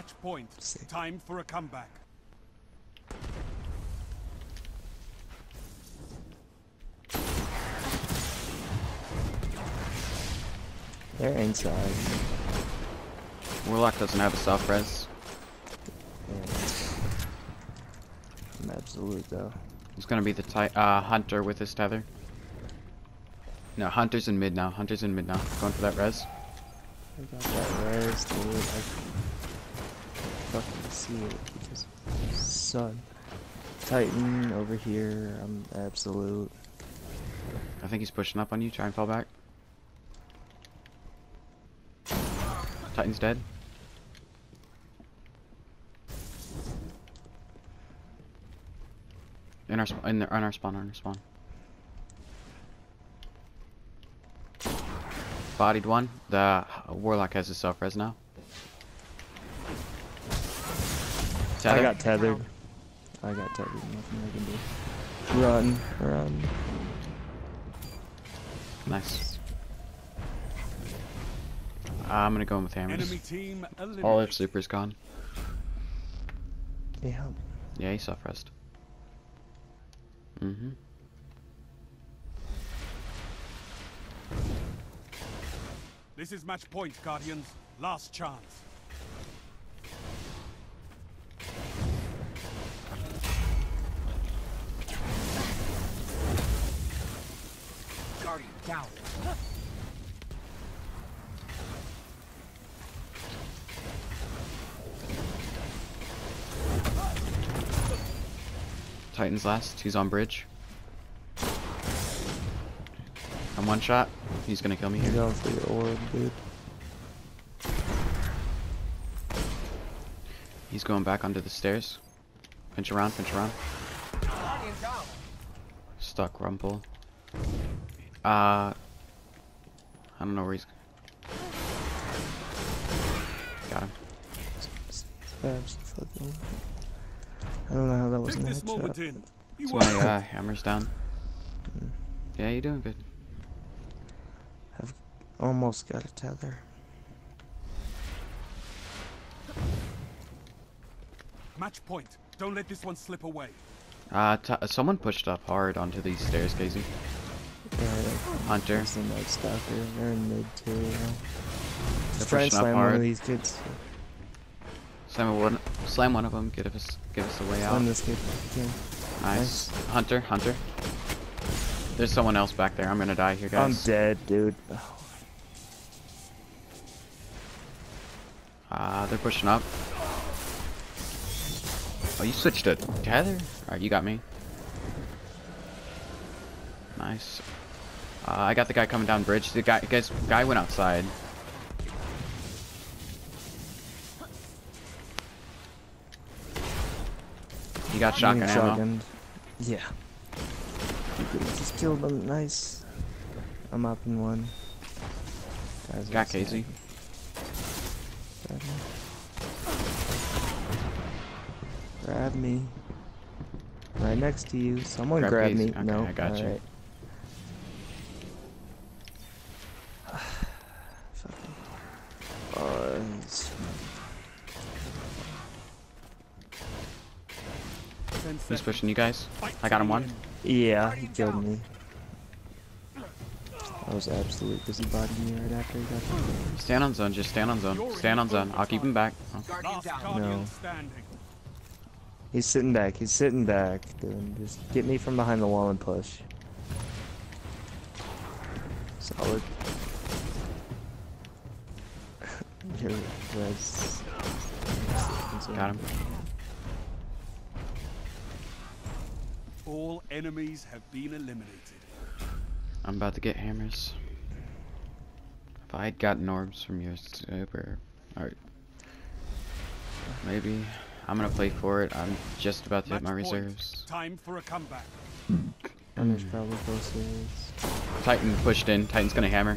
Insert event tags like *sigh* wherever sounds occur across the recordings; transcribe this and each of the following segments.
Match point. Sick. Time for a comeback. They're inside. Warlock doesn't have a soft res. Yeah. I'm absolute though. It's gonna be the uh, Hunter with his tether. No, Hunter's in mid now. Hunter's in mid now. Going for that res. I got that res, dude. I fucking see it because sun. Titan over here. I'm absolute. I think he's pushing up on you. Try and fall back. Titan's dead. In our in, the, on our spawn, on our spawn. Bodied one. The warlock has his self res now. I got tethered. I got tethered. Nothing I can do. Run, run. Nice. I'm gonna go in with hammers. Enemy team. All their super's gone. Yeah. Yeah, he self rest. Mm-hmm. This is match point, Guardians. Last chance. Guardian down. Titan's last. He's on bridge. I'm one shot. He's gonna kill me You're here. going for your orb, dude. He's going back onto the stairs. Pinch around, pinch around. Stuck Rumple. Uh, I don't know where he's. Got him. I don't know how that wasn't a headshot. in. You That's won. why uh, hammer's down. Yeah, you're doing good. I've almost got a tether. Match point. Don't let this one slip away. Uh, t someone pushed up hard onto these stairs, Casey. Yeah, Hunter. That's the Nightstalker. They're in mid too. Yeah. Just try and slam one of these kids. Slam one, slam one of them. Give us, give us a way out. Slam this kid. if you. Nice. Hunter, Hunter. There's someone else back there. I'm gonna die here, guys. I'm dead, dude. Uh, they're pushing up. Oh, you switched to tether? Alright, you got me. Nice. Uh, I got the guy coming down bridge. The guy, guys, guy went outside. He got I'm shotgun ammo. shotgunned. Yeah. You could have just killed him. Nice. I'm up in one. Guys Got. Casey. Grab me. Grab me. Right next to you. Someone Grab grab, me. Okay, no. I got you. alright. Fucking. Oh, he's- Ten He's pushing you guys. I got him one. Yeah, he killed me. I was absolutely because he bodied me right after he got me. Stand on zone. Just stand on zone. Stand on zone. I'll keep him back. Oh. Guardian Last down. Guardian No. He's sitting back. He's sitting back. Dude, just get me from behind the wall and push. Solid. *laughs* Got him. All enemies have been eliminated. I'm about to get hammers. If I had gotten orbs from your super, or maybe I'm gonna play for it. I'm just about to hit my Match point. reserves. Time for a comeback. Hmm. And there's probably close. Titan pushed in. Titan's gonna hammer.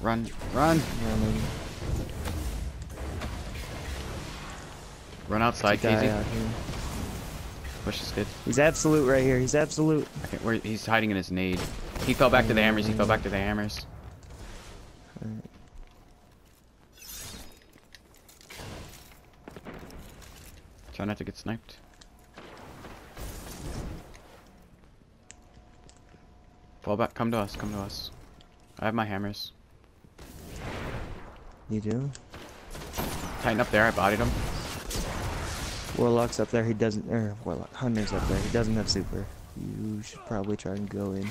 Run, run, Running. run outside, Guy Casey. out here. Push is good. He's absolute right here. He's absolute. Okay, where he's hiding in his nade. He fell back to the hammers. He fell back to the hammers. Try not to get sniped. Fall back. Come to us. Come to us. I have my hammers. You do? Tighten up there. I bodied him. Warlock's up there. He doesn't. Er, Warlock. Hunter's up there. He doesn't have super. You should probably try and go in.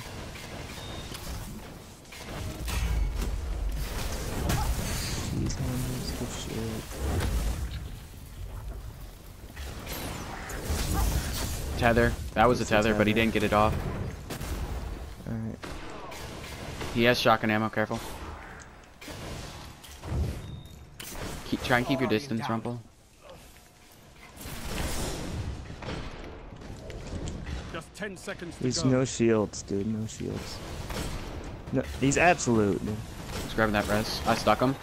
Jeez, Hunters, good shit. Tether. That was a It's a tether, but he didn't get it off. Alright. He has shotgun ammo. Careful. Keep, try and keep your Guardian distance, down. Rumple. Just 10 seconds to There's go. no shields, dude. No shields. No, he's absolute. dude. Just grabbing that res. I stuck him.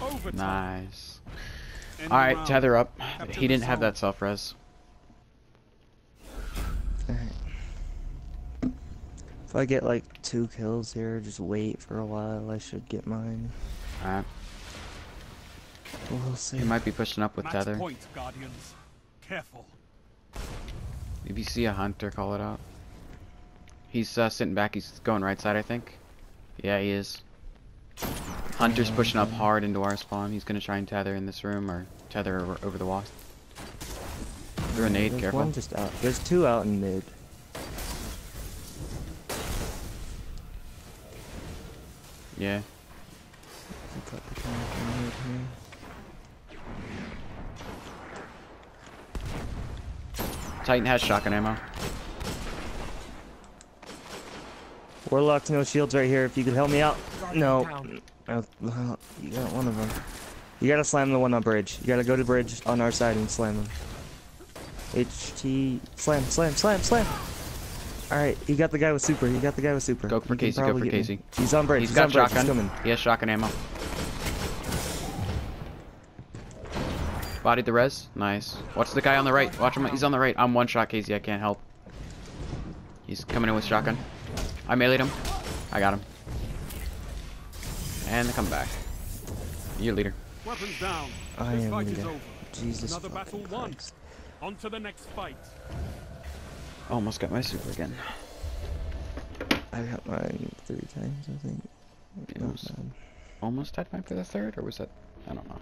Overtime. Nice. End Alright, round. tether up. Capture He didn't have that self res. Alright. If I get like two kills here, just wait for a while. I should get mine. Alright. We'll see. He might be pushing up with Match tether. point, Guardians. Careful. If you see a hunter, call it out. He's uh, sitting back. He's going right side, I think. Yeah, he is. Hunter's pushing up hard into our spawn. He's gonna try and tether in this room or tether over, over the wall. A There's careful. one just out. There's two out in mid. Yeah. Titan has shotgun ammo. Warlock's no shields right here. If you could help me out. No. Mm, down. Well, you got one of them. You gotta slam the one on bridge. You gotta go to bridge on our side and slam him. HT. Slam, slam, slam, slam. Alright, you got the guy with super. You got the guy with super. Go for Casey, go for get me. Casey. He's on bridge. He's He's, got on bridge. He's shotgun. coming. He has shotgun ammo. Bodied the res. Nice. Watch the guy on the right. Watch him. He's on the right. I'm one shot, Casey. I can't help. He's coming in with shotgun. I meleeed him. I got him. And they come back. Your leader. Weapons down. I this am fight is leader. over. Jesus Another battle won. Christ. On to the next fight. Almost got my super again. I got mine three times, I think. It was- Almost had mine for the third, or was that? I don't know.